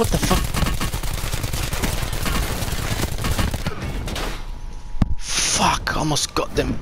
What the fuck? Fuck, almost got them